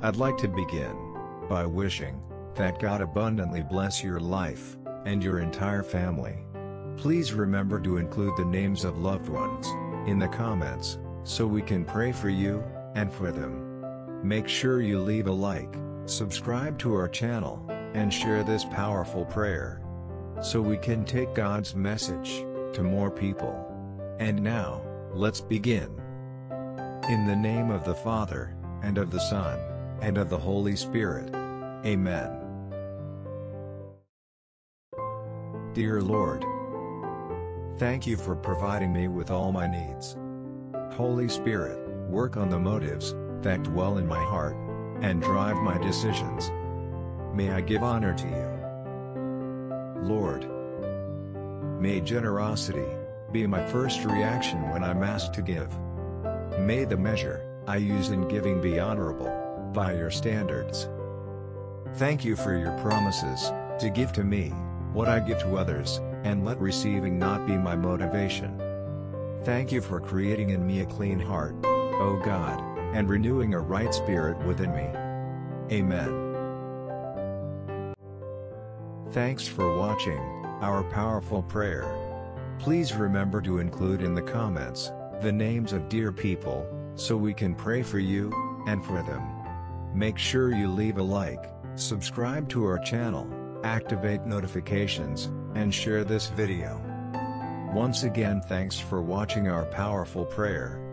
I'd like to begin by wishing that God abundantly bless your life and your entire family. Please remember to include the names of loved ones in the comments so we can pray for you and for them. Make sure you leave a like, subscribe to our channel, and share this powerful prayer so we can take God's message to more people. And now, let's begin. In the name of the Father, and of the Son, and of the Holy Spirit. Amen. Dear Lord, thank you for providing me with all my needs. Holy Spirit, work on the motives that dwell in my heart and drive my decisions. May I give honor to you. Lord, may generosity be my first reaction when I'm asked to give. May the measure I use in giving be honorable by your standards. Thank you for your promises to give to me what I give to others, and let receiving not be my motivation. Thank you for creating in me a clean heart, O God, and renewing a right spirit within me. Amen. Thanks for watching our powerful prayer. Please remember to include in the comments the names of dear people, so we can pray for you and for them. Make sure you leave a like, subscribe to our channel, activate notifications, and share this video. Once again thanks for watching our powerful prayer.